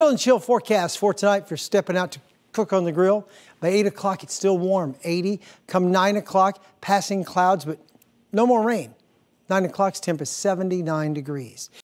and chill forecast for tonight for stepping out to cook on the grill. By 8 o'clock, it's still warm, 80. Come 9 o'clock, passing clouds, but no more rain. 9 o'clock's temp is 79 degrees.